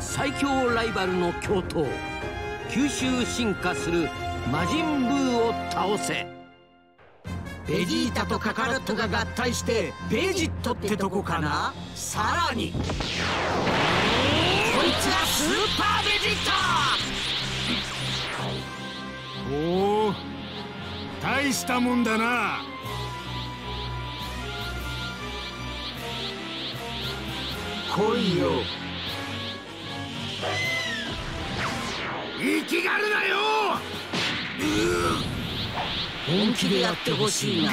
最強ライバルの共闘九州進化する魔人ブーを倒せ。ベジータとカカロットが合体してベジットってとこかな？さらに。こいつがスーパーベジータおお大したもんだな。来いよ。生きがるなよ。本気でやってほしいな。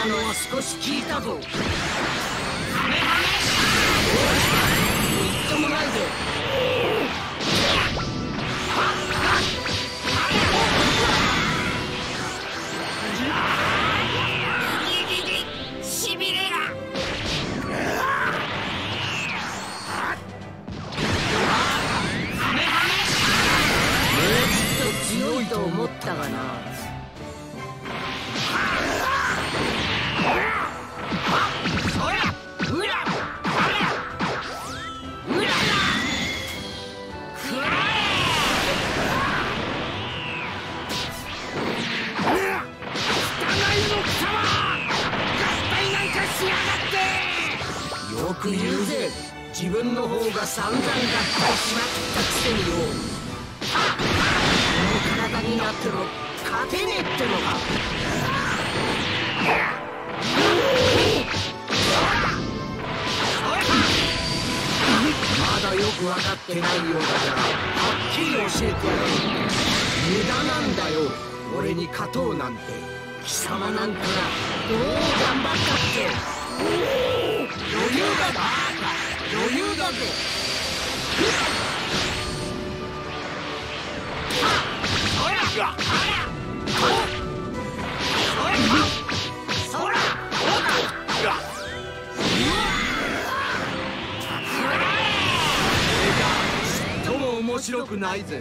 少し聞いたぞ。もないぜ強いと思ったがなよく言うぜ自分の方が散々合体しまったくせによこの体になっても勝てねえってのかまだよく分かってないようだからはっきり教えてやる無駄なんだよ。俺に勝とうなんて。貴様なんかがどう頑張ったって。余裕だぜ面白くないぜ。